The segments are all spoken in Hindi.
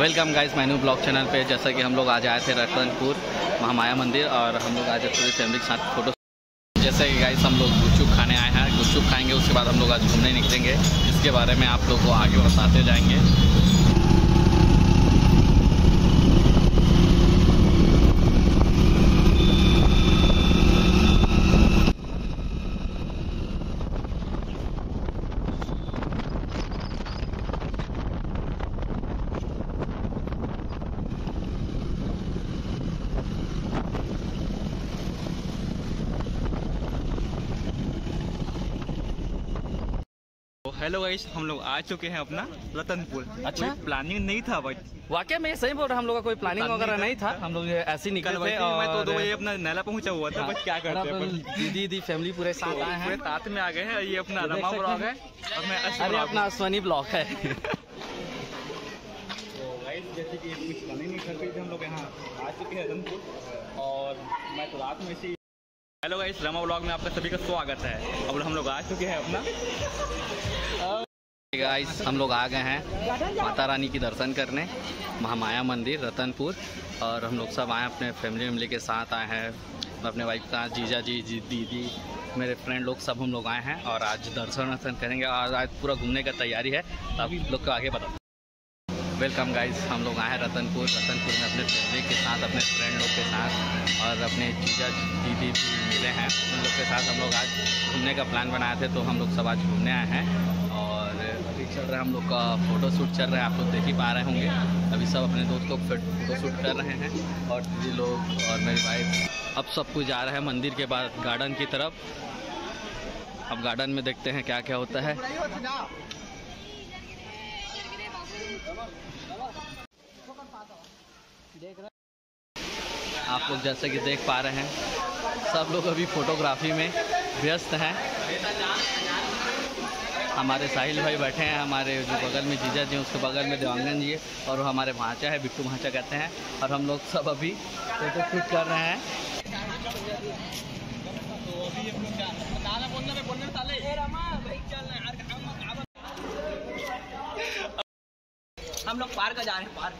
वेलकम गाइस मैनू ब्लॉग चैनल पे। जैसा कि हम लोग आज आए थे रतनपुर महामाया मंदिर और हम लोग आज पूरी फैमिली के साथ फ़ोटो जैसे कि गाइस हम लोग गुपचुप खाने आए हैं। गुपचुप खाएँगे, उसके बाद हम लोग आज घूमने निकलेंगे। इसके बारे में आप लोग को आगे बताते जाएँगे। हेलो गाइस हम लोग आ चुके हैं अपना रतनपुर। अच्छा। प्लानिंग नहीं था भाई। वाकई में सही बोल रहा हम लोग का कोई प्लानिंग वगैरह नहीं था। हम लोग ऐसे ही निकले कल थे मैं तो दो बजे अपना नैला पहुँचा हुआ था बस क्या करते हैं अपन? दीदी दी फैमिली पूरे साथ आए पूरे हैं साथ में आ गए हैं ये अपना रमा ब्लॉग है। और मैं अरे अपना स्वनी ब्लॉक है। तो जैसे कि कुछ प्लानिंग नहीं कर रहे थे हम लोग यहाँ आ चुके हैं रतनपुर और मैं तो रात में हेलो गाइस रमा ब्लॉग में आपका सभी का स्वागत है। अब हम लोग आ चुके हैं अपना। गाइस हम लोग आ गए हैं माता रानी की दर्शन करने, महामाया मंदिर, रतनपुर। और हम लोग सब आए अपने फैमिली वैमिली के साथ आए हैं। अपने वाइफ का, जीजा जी जी, दीदी, मेरे फ्रेंड लोग सब हम लोग आए हैं और आज दर्शन वर्शन करेंगे। और आज पूरा घूमने का तैयारी है तो आप लोग को आगे बता वेलकम गाइस हम लोग आए हैं रतनपुर। रतनपुर में अपने फैमिली के साथ, अपने फ्रेंड लोग के साथ। और अपने जीजा दीदी भी मिले हैं। उन लोग के साथ हम लोग आज घूमने का प्लान बनाए थे तो हम लोग सब आज घूमने आए हैं। और अभी चल रहा है हम लोग का फ़ोटो शूट चल रहा है, आप लोग देख ही पा रहे होंगे। अभी सब अपने दोस्त लोग फ़ोटो शूट कर रहे हैं और दीदी लोग और मेरी वाइफ अब सब कुछ जा रहा है मंदिर के बाद गार्डन की तरफ़। अब गार्डन में देखते हैं क्या क्या होता है। आप लोग जैसे कि देख पा रहे हैं, सब लोग अभी फोटोग्राफी में व्यस्त हैं। हमारे साहिल भाई बैठे हैं, हमारे जो बगल में जीजा जी उसके बगल में देवांगन जी और हमारे भांचा है, बिट्टू भांचा कहते हैं, और हम लोग सब अभी फ़ोटो शूट कर रहे हैं। हम लोग पार्क जा रहे हैं, पार्क।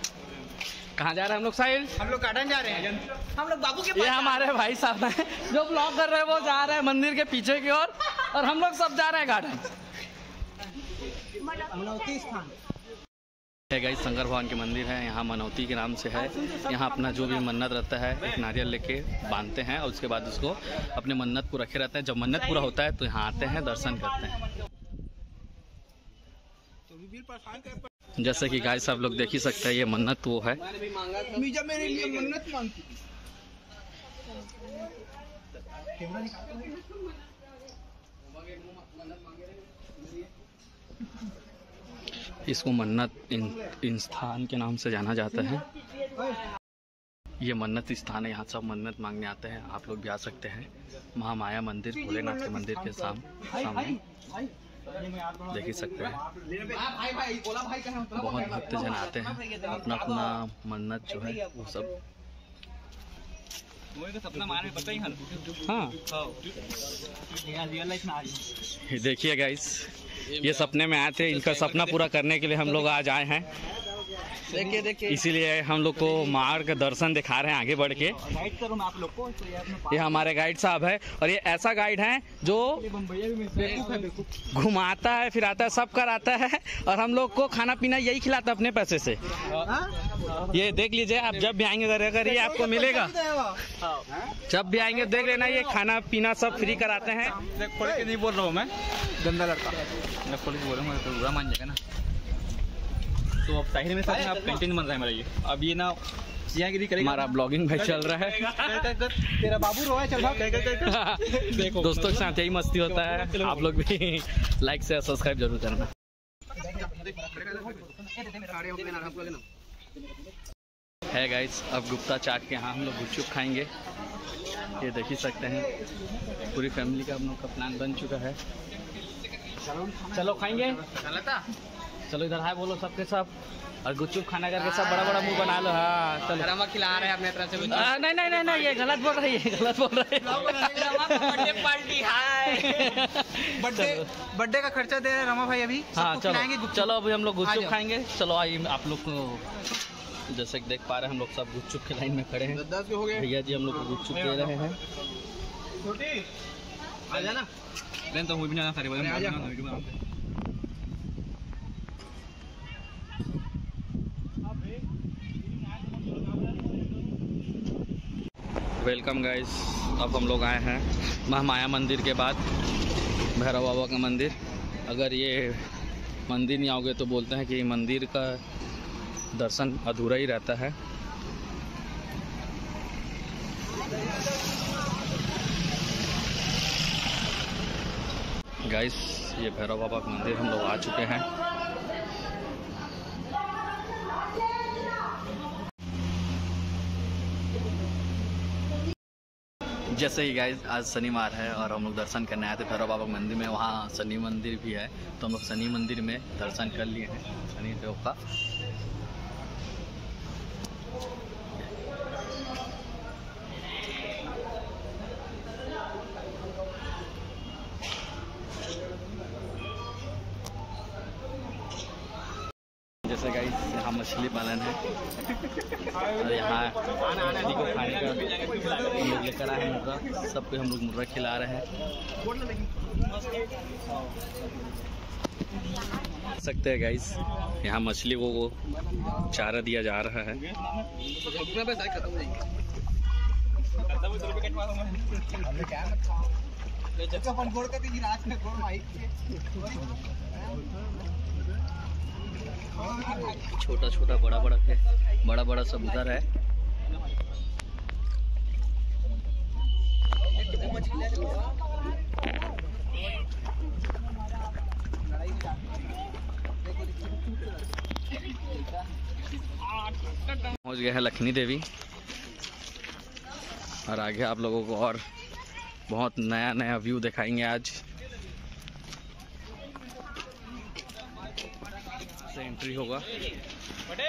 कहाँ जा रहे हैं हम लोग साहिल? हम लोग गार्डन जा रहे हैं। हम लोग बाबू के ये हमारे भाई साहब हैं जो ब्लॉग कर रहे हैं वो जा रहे हैं मंदिर के पीछे की ओर और हम लोग सब जा रहे हैं गार्डन। मनौती स्थान। है गाइस शंकर भगवान के मंदिर है यहाँ मनौती के नाम से है। यहाँ अपना जो भी मन्नत रहता है एक नारियल लेके बांधते हैं और उसके बाद उसको अपने मन्नत को रखे रहते हैं। जब मन्नत पूरा होता है तो यहाँ आते हैं दर्शन करते हैं। जैसे कि गाय आप लोग देख ही सकते हैं ये मन्नत वो है। मीजा मेरे लिए मन्नत मांगती इसको मन्नत इन, इन स्थान के नाम से जाना जाता है। ये मन्नत स्थान है यहाँ सब मन्नत मांगने आते हैं। आप लोग भी आ सकते हैं। महामाया मंदिर भोलेनाथ के मंदिर के साम, सामने। देख ही सकते हैं। बहुत भक्त जन बहुत भक्तजन आते हैं। अपना अपना मन्नत जो है, वो सब। हाँ। देखिए गाइस ये सपने में आए थे। इनका सपना पूरा करने के लिए हम लोग आज आए हैं। देखिए देखिए इसीलिए हम लोग को मार्ग दर्शन दिखा रहे हैं आगे बढ़ के। गाइड करूँ मैं आप लोग को तो ये हमारे गाइड साहब है और ये ऐसा गाइड है जो है घुमाता है फिराता है सब कराता है और हम लोग को खाना पीना यही खिलाता है अपने पैसे से। ये देख लीजिए आप जब भी आएँगे अगर अगर ये आपको मिलेगा जब भी आएँगे देख लेना ये खाना पीना सब फ्री कराते हैं। नहीं बोल रहा हूँ मैं गंदा लड़का। बोल रहा हूँ तो बुरा मान जाएगा ना। तो अब साहिल में साथ में आप कंटेंट बन रहा है मेरा ये अब ये ना करेगा। हमारा ब्लॉगिंग भाई चल रहा है। तेरा बाबू रोया चल कर कर देखो दोस्तों के साथ यही मस्ती होता है। आप लोग भी लाइक से सब्सक्राइब ज़रूर करना। है गाइस अब गुप्ता चाट के यहाँ हम लोग गुपचुप खाएँगे। ये देख ही सकते हैं। पूरी फैमिली का हम लोग का प्लान बन चुका है। चलो खाएँगे? चलो इधर हाय बोलो सबके सब। और गुपचुप खाना करके सब बड़ा बड़ा मुँह बना लो। हाँ चलो। रमा खिला रहे हैं अपने तरफ़ से आ, नहीं नहीं नहीं नहीं ये गलत बोल रही है गलत बोल रही है। पार्टी हाय। बर्थडे बर्थडे का खर्चा दे रहे हैं रमा भाई अभी। हाँ चलो। चलो अभी हम लोग गुपचुप खाएँगे। चलो आई आप लोग को जैसे कि देख पा रहे हैं हम लोग सब गुपचुप की लाइन में खड़े हैं। दस के हो गए। भैया जी हम लोग को गुपचुप दे रहे हैं। छोटी आ जाना। तो भी ना सारी अरे आ जा। वीडियो बनाते वेलकम गाइस। अब हम लोग आए हैं महामाया मंदिर के बाद, भैरव बाबा का मंदिर। अगर ये मंदिर नहीं आओगे तो बोलते हैं कि मंदिर का दर्शन अधूरा ही रहता है। गाइस, ये भैरव बाबा का मंदिर हम लोग आ चुके हैं। जैसे ही गाइस आज शनिवार है और हम लोग दर्शन करने आए थे, भैरव बाबा मंदिर में, वहाँ शनि मंदिर भी है। तो हम लोग शनि मंदिर में दर्शन कर लिए हैं शनिदेव का जैसे गाइस यहाँ मछली पालन है। और यहाँ नदी को खाने का हम लोग लेकर आए हैं मुर्गा। सबको हम लोग मुर्गा खिला रहे हैं। सकते हैं गाइस यहाँ मछली को वो चारा दिया जा रहा है। छोटा छोटा बड़ा बड़ा है। बड़ा बड़ा सब उधर है। पहुँच गए हैं लखनी देवी। और आगे आप लोगों को और बहुत नया नया व्यू दिखाएँगे आज। से एंट्री होगा।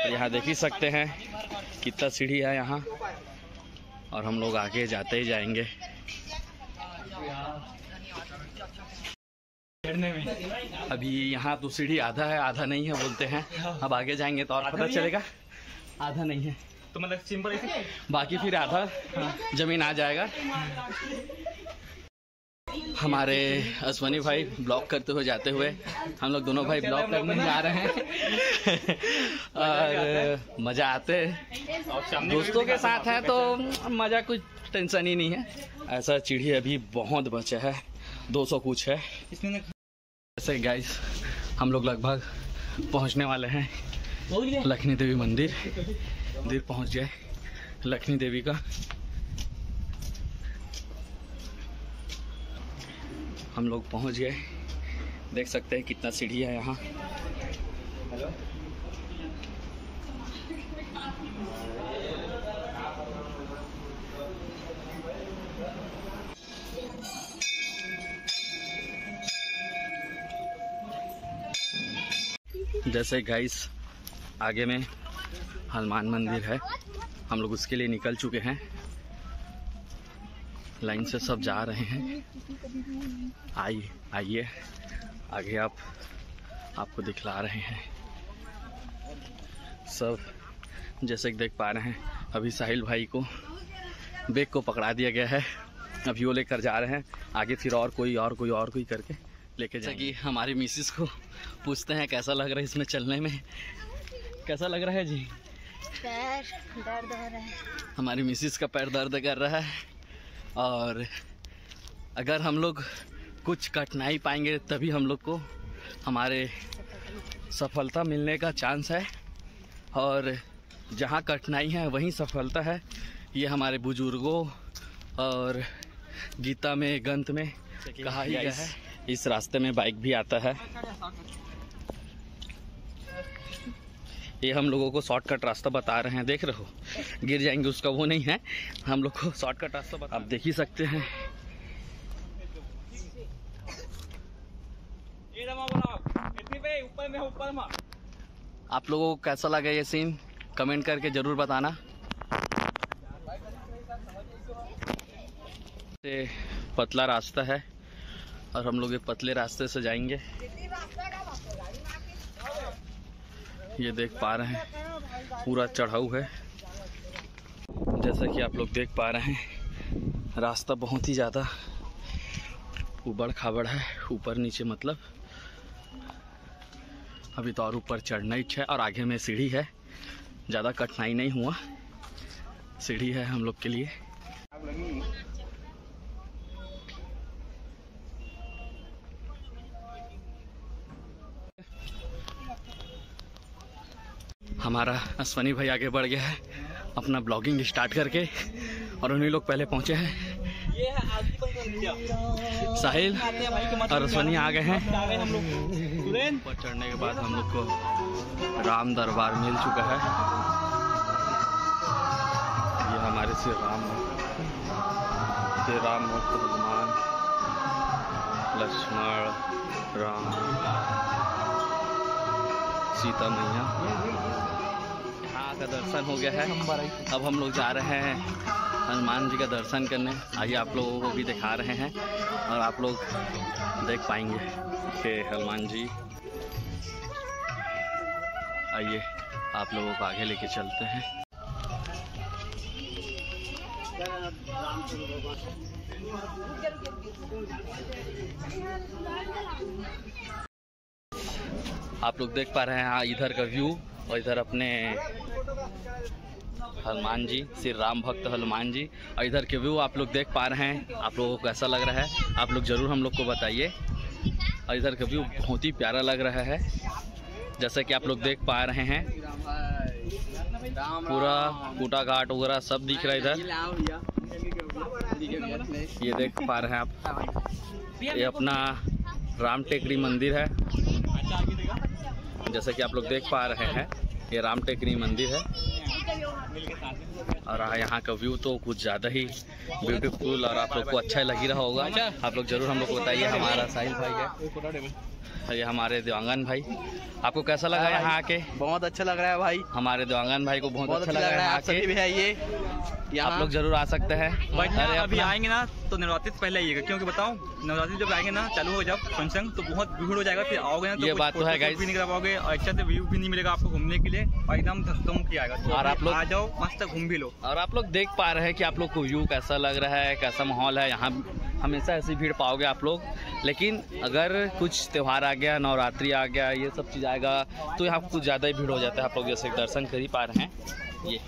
यहाँ देख ही सकते हैं कितना सीढ़ी है यहाँ। और हम लोग आगे जाते ही जाएँगे। अभी यहाँ तो सीढ़ी आधा है आधा नहीं है बोलते हैं। अब आगे जाएँगे तो और पता चलेगा। आधा नहीं है। तो मतलब सिंपल बाकी फिर आधा ज़मीन आ जाएगा। हमारे अश्वनी भाई ब्लॉग करते हुए जाते हुए हम लोग दोनों भाई ब्लॉग करने जा रहे हैं। और मज़ा आते है। दोस्तों के साथ है तो मज़ा कुछ टेंशन ही नहीं है। ऐसा चिड़ी अभी बहुत बचा है। 200 कुछ है। ऐसे गाइस हम लोग लगभग पहुँचने वाले हैं लक्ष्मी देवी मंदिर। मंदिर पहुँच गए लक्ष्मी देवी का हम लोग पहुँच गए। देख सकते हैं कितना सीढ़ी है यहाँ। जैसे गाइस आगे में हनुमान मंदिर है। हम लोग उसके लिए निकल चुके हैं। लाइन से सब जा रहे हैं। आइए आइए। आगे आप आपको दिखला रहे हैं। सब जैसे कि देख पा रहे हैं अभी साहिल भाई को बेग को पकड़ा दिया गया है। अभी वो लेकर जा रहे हैं। आगे फिर और कोई और कोई और कोई करके लेके जाएँगे। कि हमारी मिसिस को पूछते हैं कैसा लग रहा है इसमें चलने में? कैसा लग रहा है जी? पैर दर्द हो रहा है। हमारी मिसिस का पैर दर्द कर रहा है। और अगर हम लोग कुछ कठिनाई पाएँगे तभी हम लोग को हमारे सफलता मिलने का चांस है। और जहाँ कठिनाई है वहीं सफलता है। ये हमारे बुज़ुर्गों और गीता में ग्रंथ में कहा ही गया है। इस रास्ते में बाइक भी आता है। ये हम लोगों को शॉर्टकट रास्ता बता रहे हैं देख रहे हो? गिर जाएँगे उसका वो नहीं है। हम लोग को शॉर्टकट रास्ता बता आप देख ही सकते हैं। ये रमा बोला इतनी पे ऊपर में ऊपर में। आप लोगों को कैसा लगा ये सीन कमेंट करके ज़रूर बताना। से पतला रास्ता है और हम लोग ये पतले रास्ते से जाएँगे। ये देख पा रहे हैं। पूरा चढ़ाऊ है। जैसा कि आप लोग देख पा रहे हैं, रास्ता बहुत ही ज़्यादा उबड़ खाबड़ है, ऊपर नीचे मतलब। अभी तो और ऊपर चढ़ना ही है और आगे में सीढ़ी है। ज़्यादा कठिनाई नहीं हुआ। सीढ़ी है हम लोग के लिए। हमारा अश्वनी भाई आगे बढ़ गया है, अपना ब्लॉगिंग स्टार्ट करके, और उन्हीं लोग पहले पहुँचे हैं। साहिल और अश्वनी आ गए हैं। ऊपर चढ़ने के बाद हम लोग को राम दरबार मिल चुका है। ये हमारे श्री राम श्री राम भक्त हनुमान लक्ष्मण, राम। सीता मैया। यहाँ का दर्शन हो गया है। अब हम लोग जा रहे हैं हनुमान जी का दर्शन करने। आइए आप लोगों को भी दिखा रहे हैं और आप लोग देख पाएँगे कि हनुमान जी। आइए आप लोगों को आगे लेके चलते हैं। आप लोग देख पा रहे हैं हाँ इधर का व्यू और इधर अपने हनुमान जी, श्री राम भक्त हनुमान जी और इधर के व्यू आप लोग देख पा रहे हैं। आप लोगों को कैसा लग रहा है? आप लोग ज़रूर हम लोग को बताइए। और इधर का व्यू बहुत ही प्यारा लग रहा है। जैसा कि आप लोग देख पा रहे हैं, पूरा कूटा घाट वगैरह सब दिख रहा है इधर। ये देख पा रहे हैं आप। ये अपना राम टेकड़ी मंदिर है। जैसा कि आप लोग देख पा रहे हैं, ये राम टेकनी मंदिर है। और यहाँ का व्यू तो कुछ ज़्यादा ही ब्यूटीफुल और आप लोग को अच्छा लग ही रहा होगा। आप लोग ज़रूर हम लोग को बताइए, हमारा साहिल भाई है। ये हमारे देवांगन भाई। आपको कैसा लगा यहाँ आके? बहुत अच्छा लग रहा है भाई। हमारे देवांगन भाई को बहुत, बहुत अच्छा अच्छा लग रहा है भी आके आइए आप लोग ज़रूर आ सकते हैं। बट अरे अभी आएँगे ना तो नवरात्रि से पहले आइएगा क्योंकि बताऊँ नवरात्रि जब आएँगे ना चालू हो जब फ़ंक्शन तो बहुत भीड़ हो जाएगा फिर आओगे ना तो ये बात तो है, guys। भी नहीं करा पाओगे और अच्छा से व्यू भी नहीं मिलेगा आपको घूमने के लिए और एकदम धक्कम की आएगा तो और आप लोग- आ जाओ मस्त घूम भी लो। और आप लोग देख पा रहे हैं कि आप लोग को व्यू कैसा लग रहा है कैसा माहौल है यहाँ हमेशा ऐसी भीड़ पाओगे आप लोग। लेकिन अगर कुछ त्यौहार आ गया, नवरात्रि आ गया, ये सब चीज़ आएगा तो यहाँ कुछ ज़्यादा ही भीड़ हो जाता है आप लोग जैसे दर्शन कर ही पा रहे हैं। ये।